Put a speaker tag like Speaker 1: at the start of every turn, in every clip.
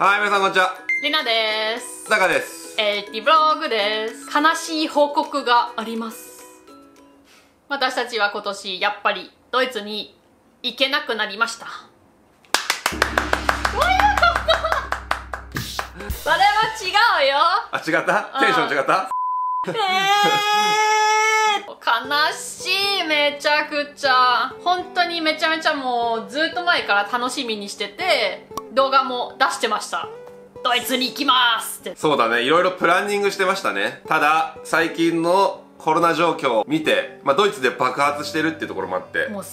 Speaker 1: はい皆さんこんにちは。
Speaker 2: りなです。
Speaker 1: タカです。
Speaker 2: えー、ティブログです。悲しい報告があります。私たちは今年やっぱりドイツに行けなくなりました。それは違うよ。
Speaker 1: あ違ったテンション違った？
Speaker 2: えー、悲しいめちゃくちゃ。本当にめちゃめちゃもうずっと前から楽しみにしてて動画も出してました。ドイツに行きますって。
Speaker 1: そうだね。いろいろプランニングしてましたね。ただ最近のコロナ状況を見て、まあ、ドイツで爆発してるっていうところもあって。
Speaker 2: もう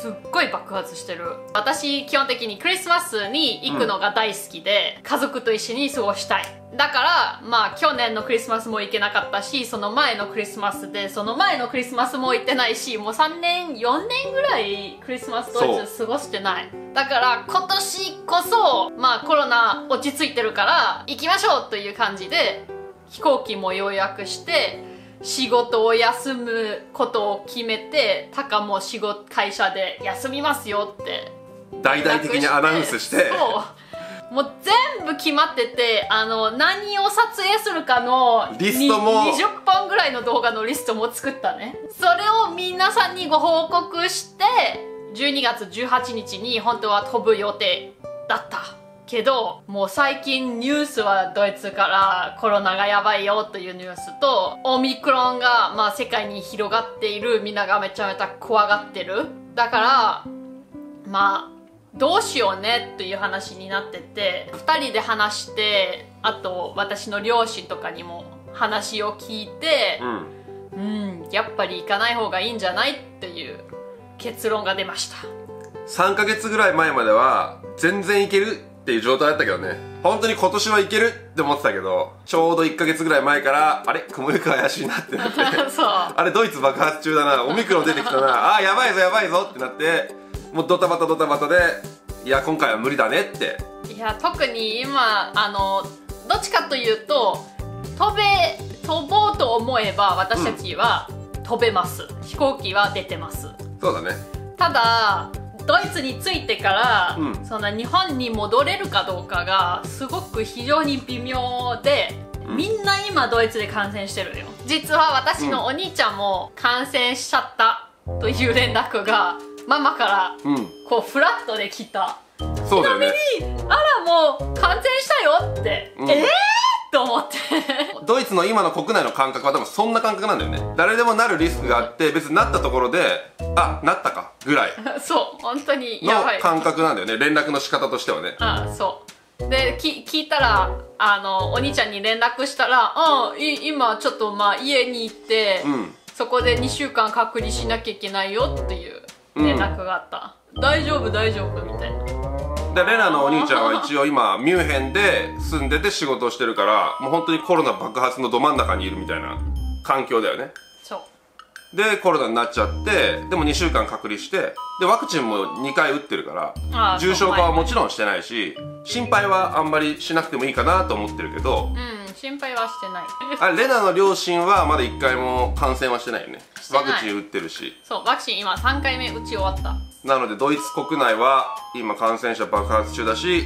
Speaker 2: すっごい爆発してる。私基本的にクリスマスに行くのが大好きで、家族と一緒に過ごしたい。だからまあ去年のクリスマスも行けなかったしその前のクリスマスでその前のクリスマスも行ってないしもう3年4年ぐらいクリスマスドイツ過ごしてない。だから今年こそまあコロナ落ち着いてるから行きましょうという感じで飛行機も予約して仕事を休むことを決めてタカも仕事会社で休みますよって。
Speaker 1: 大々的にアナウンスして。
Speaker 2: そう。もう全部決まっててあの何を撮影するかの
Speaker 1: リストも。
Speaker 2: に20本ぐらいの動画のリストも作ったね。それを皆さんにご報告して12月18日に本当は飛ぶ予定だったけどもう最近ニュースはドイツからコロナがやばいよというニュースとオミクロンがまあ世界に広がっている。みんながめちゃめちゃ怖がってる。だからまあどうしようねという話になってて2人で話してあと私の両親とかにも話を聞いて
Speaker 1: うん。
Speaker 2: うんやっぱり行かない方がいいんじゃないっていう結論が出ました。
Speaker 1: 3ヶ月ぐらい前までは全然いけるっていう状態だったけどね。本当に今年はいけるって思ってたけどちょうど1ヶ月ぐらい前からあれ？雲行く怪しいなってなって。
Speaker 2: そう。
Speaker 1: あれドイツ爆発中だな。オミクロン出てきたな。あーやばいぞやばいぞってなって。もうドタバタドタバタでいや今回は無理だねって。
Speaker 2: いや特に今あのどっちかというと飛べ飛ぼうと思えば私たちは飛べます、飛行機は出てます。
Speaker 1: そうだね。
Speaker 2: ただドイツに着いてから、
Speaker 1: うん。
Speaker 2: そんな日本に戻れるかどうかがすごく非常に微妙で、
Speaker 1: うん。
Speaker 2: みんな今ドイツで感染してるよ。実は私のお兄ちゃんも感染しちゃったという連絡がママから
Speaker 1: うん。
Speaker 2: こうフラットで来た。
Speaker 1: そうだよね。
Speaker 2: あらもう感染したよって、
Speaker 1: うん。
Speaker 2: ええー、
Speaker 1: ドイツの今の国内の感覚は多分そんな感覚なんだよね。誰でもなるリスクがあって別になったところであなったかぐらい。
Speaker 2: そう本当にや
Speaker 1: の
Speaker 2: ばい。
Speaker 1: 感覚なんだよね。連絡の仕方としてはね。
Speaker 2: あそう。でき聞いたらあのお兄ちゃんに連絡したら「あい今ちょっとまあ家に行って、
Speaker 1: うん。
Speaker 2: そこで2週間隔離しなきゃいけないよ」っていう連絡があった、大丈夫大丈夫みたいな
Speaker 1: でレナのお兄ちゃんは一応今ミュンヘンで住んでて仕事をしてるからもう本当にコロナ爆発のど真ん中にいるみたいな環境だよね。
Speaker 2: そう。
Speaker 1: でコロナになっちゃってでも2週間隔離してでワクチンも2回打ってるか
Speaker 2: あ
Speaker 1: ら
Speaker 2: あ
Speaker 1: 重症化はも
Speaker 2: ち
Speaker 1: ちろんしてないし心配はあんまりしなくてもいいかなと思ってるけど
Speaker 2: うん心配はしてない。
Speaker 1: あれレナの両親はまだ1回も感染はしてないよね。ワクチン打ってるし。
Speaker 2: そうワクチン今3回目打ち終わった。
Speaker 1: なのでドイツ国内は今感染者爆発中だし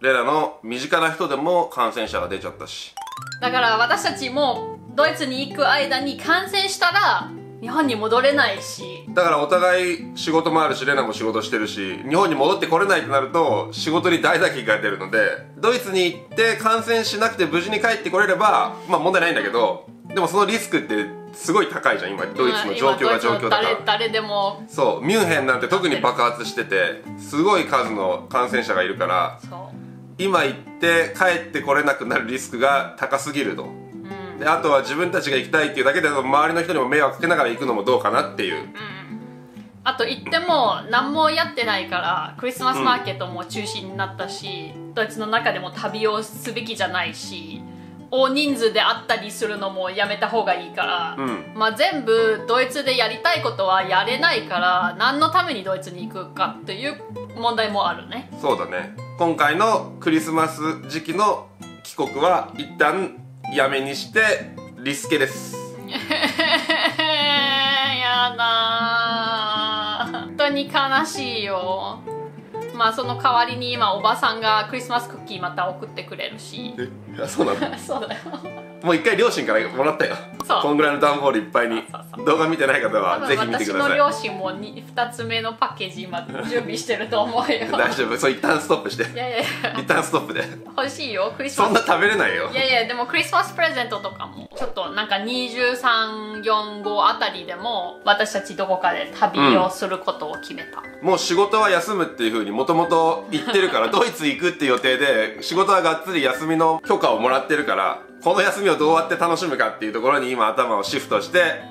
Speaker 1: レナの身近な人でも感染者が出ちゃったし。
Speaker 2: だから私たちもドイツに行く間に感染したら日本に戻れないし
Speaker 1: だからお互い仕事もあるしレナも仕事してるし日本に戻ってこれないとなると仕事に大打撃が出るのでドイツに行って感染しなくて無事に帰ってこれればまあ問題ないんだけどでもそのリスクってすごい高いじゃん今ドイツの状況が状況だから。
Speaker 2: 誰誰でも。
Speaker 1: そうミュンヘンなんて特に爆発しててすごい数の感染者がいるから今行って帰ってこれなくなるリスクが高すぎると。
Speaker 2: うん。
Speaker 1: であとは自分たちが行きたいっていうだけで周りの人にも迷惑かけながら行くのもどうかなっていう
Speaker 2: あと言っても何もやってないからクリスマスマーケットも中止になったし、ドイツの中でも旅をすべきじゃないし大人数で会ったりするのもやめた方がいいから、
Speaker 1: うん。
Speaker 2: まあ、全部ドイツでやりたいことはやれないから何のためにドイツに行くかっていう問題もあるね。
Speaker 1: そうだね。今回のクリスマス時期の帰国は一旦やめにしてリスケです
Speaker 2: 悲しいよ。まあその代わりに今おばさんがクリスマスクッキーまた送ってくれるし。
Speaker 1: えそうなの？
Speaker 2: そうだよ。
Speaker 1: もう一回両親からもらったよ。
Speaker 2: そう
Speaker 1: こんぐらいの段ボールいっぱいに。動画見てない方はぜひ見て
Speaker 2: 私の
Speaker 1: ください。
Speaker 2: 両親も 2, つ目のパッケージ今準備してると思うよ。
Speaker 1: 大丈夫。そう一旦ストップして。
Speaker 2: いやいやいや。
Speaker 1: 一旦ストップで。
Speaker 2: 欲しいよクリスマス。
Speaker 1: そんな食べれないよ。
Speaker 2: いやいやでもクリスマスプレゼントとかもちょっとなんか2345あたりでも私たちどこかで旅をすることを決めた、
Speaker 1: もう仕事は休むっていうふうにもともと言ってるから ドイツ行くっていう予定で仕事はがっつり休みの許可をもらってるからこの休みをどうやって楽しむかっていうところに今頭をシフトして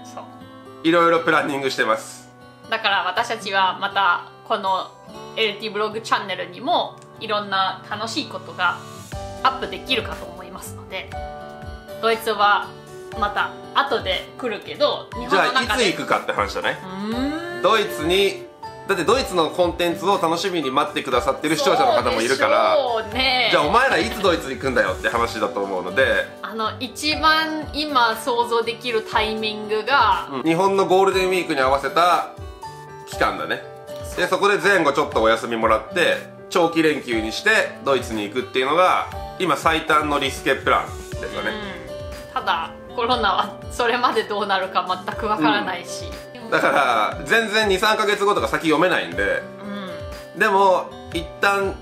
Speaker 1: いろいろプランニングしてます。
Speaker 2: だから私たちはまたこの LT ブログチャンネルにもいろんな楽しいことがアップできるかと思いますのでドイツはまた後で来るけど日
Speaker 1: じゃあいつ
Speaker 2: 本の中で
Speaker 1: 行くかって話だねドイツにだってドイツのコンテンツを楽しみに待ってくださってる視聴者の方もいるから。
Speaker 2: ね。
Speaker 1: じゃあお前らいつドイツ行くんだよって話だと思うので、
Speaker 2: あの一番今想像できるタイミングが、
Speaker 1: 日本のゴールデンウィークに合わせた期間だね。でそこで前後ちょっとお休みもらって長期連休にしてドイツに行くっていうのが今最短のリスケプランですよね、
Speaker 2: うん、ただコロナはそれまでどうなるか全くわからないし、
Speaker 1: だから全然23ヶ月後とか先読めないんで
Speaker 2: うん
Speaker 1: でも一旦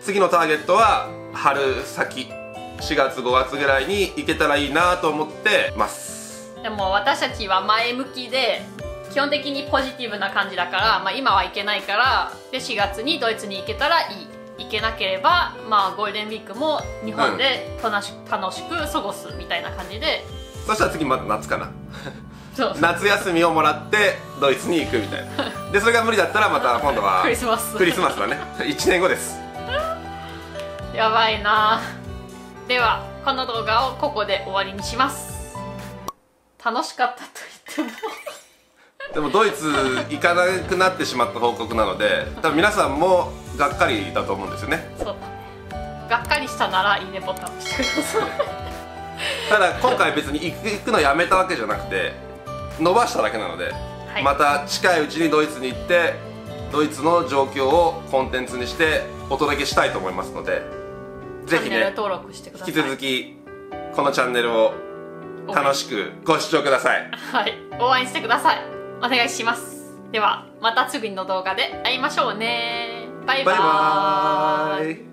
Speaker 1: 次のターゲットは春先4月5月ぐらいに行けたらいいなと思ってます。
Speaker 2: でも私たちは前向きで基本的にポジティブな感じだから、まあ、今は行けないからで4月にドイツに行けたらいい。行けなければ、まあ、ゴールデンウィークも日本で楽し,、楽しく過ごすみたいな感じで。
Speaker 1: そしたら次また夏かな夏休みをもらってドイツに行くみたいな。でそれが無理だったらまた今度は
Speaker 2: クリスマス。
Speaker 1: クリスマスだね。1年後です。
Speaker 2: やばいな。ではこの動画をここで終わりにします。楽しかったと言っても。
Speaker 1: でもドイツ行かなくなってしまった報告なので多分皆さんもがっかりだと思うんですよね。
Speaker 2: そうがっかりしたならいいねボタン押してください。
Speaker 1: ただ今回別に行くのやめたわけじゃなくて伸ばしただけなので、
Speaker 2: はい。
Speaker 1: また近いうちにドイツに行ってドイツの状況をコンテンツにしてお届けしたいと思いますのでぜひね
Speaker 2: 登録してください。
Speaker 1: 引き続きこのチャンネルを楽しくご視聴ください。
Speaker 2: はい。応援してください。お願いします。ではまた次の動画で会いましょうね。バイバ
Speaker 1: バイ。バ
Speaker 2: ーイ
Speaker 1: ーイ